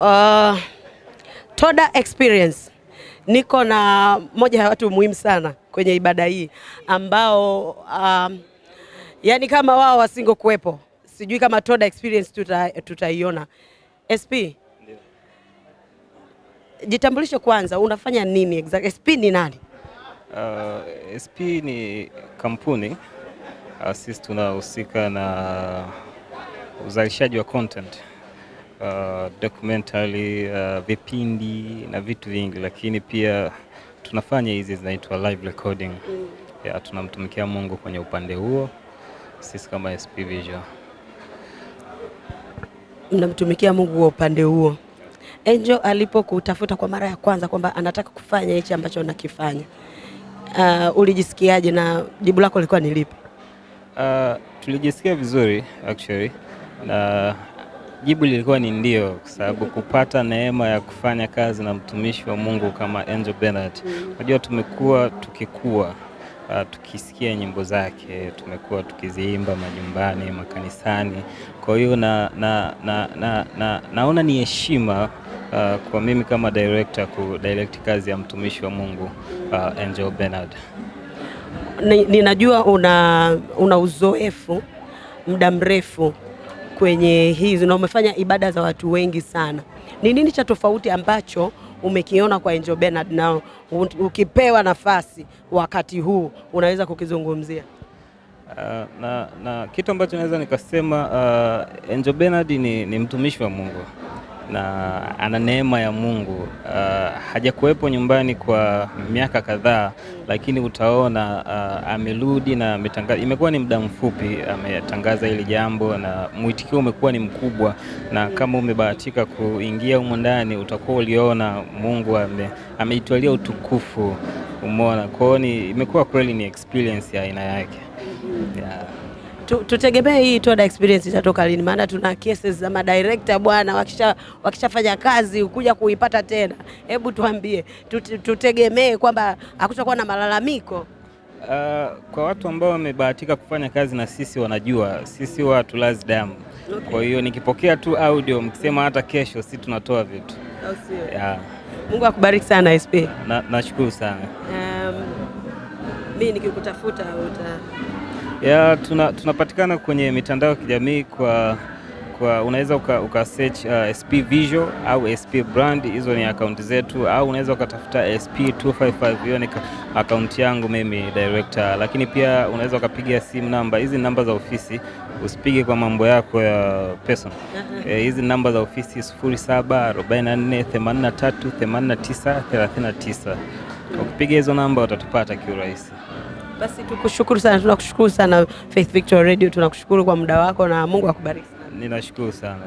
Uh, Toda Experience niko na moja ya watu muhimu sana kwenye ibada hii ambao um, yani kama wao wasingo kuwepo sijui kama Toda Experience tuta, tutaiona. SP, jitambulishe kwanza, unafanya nini exactly? SP ni nani? Uh, SP ni kampuni uh, sisi tunahusika na uzalishaji wa content uh, documentary uh, vipindi na vitu vingi, lakini pia tunafanya hizi zinaitwa live recording mm. Yeah, tunamtumikia Mungu kwenye upande huo sisi kama SP Visual. Mnamtumikia Mungu kwa upande huo. Angel alipokutafuta kwa mara ya kwanza kwamba anataka kufanya hichi ambacho unakifanya, uh, ulijisikiaje na jibu lako lilikuwa ni lipi? Uh, tulijisikia vizuri actually na jibu lilikuwa ni ndio, kwa sababu kupata neema ya kufanya kazi na mtumishi wa Mungu kama Angel Bernard, unajua tumekuwa tukikua uh, tukisikia nyimbo zake, tumekuwa tukiziimba majumbani, makanisani. Kwa hiyo na, na, na, na, na, naona ni heshima uh, kwa mimi kama director ku direct kazi ya mtumishi wa Mungu uh, Angel Bernard. Ni- Ninajua una, una uzoefu muda mrefu kwenye hizi na umefanya ibada za watu wengi sana. Ni nini cha tofauti ambacho umekiona kwa Angel Bernard na ukipewa nafasi wakati huu unaweza kukizungumzia? Uh, na, na kitu ambacho naweza nikasema uh, Angel Bernard ni, ni mtumishi wa Mungu na ana neema ya Mungu. Uh, hajakuwepo nyumbani kwa miaka kadhaa, lakini utaona uh, amerudi na ametangaza. Imekuwa ni muda mfupi ametangaza hili jambo na mwitikio umekuwa ni mkubwa, na kama umebahatika kuingia humo ndani utakuwa uliona Mungu ame, utukufu, umeona. Kwa hiyo imekuwa kweli ni experience ya aina yake yeah. Tu- Tutegemee hii Toda Experience itatoka lini? Maana tuna cases za madirekta bwana, wakisha wakishafanya kazi kuja kuipata tena. Hebu tuambie, tute- tutegemee kwamba hakutakuwa na malalamiko? Uh, kwa watu ambao wamebahatika kufanya kazi na sisi wanajua sisi huwa hatulazi damu. Okay. Kwa hiyo nikipokea tu audio mkisema hata kesho, si tunatoa vitu yeah. Mungu akubariki sana SP. Na nashukuru sana Um, mimi nikikutafuta uta yeah, tuna, tunapatikana kwenye mitandao ya kijamii kwa kwa unaweza uka, uka search uh, SP Visual au SP Brand, hizo ni akaunti zetu, au unaweza ukatafuta SP255, hiyo ni akaunti yangu mimi director. Lakini pia unaweza ukapiga simu namba, hizi ni namba za ofisi, usipige kwa mambo yako ya personal. Eh, hizi ni namba za ofisi 0744 83 89 39. Ukipiga hizo namba utatupata kiurahisi. Basi tukushukuru sana, tunakushukuru sana Faith Victory Radio, tunakushukuru kwa muda wako na Mungu akubariki. Ninashukuru sana.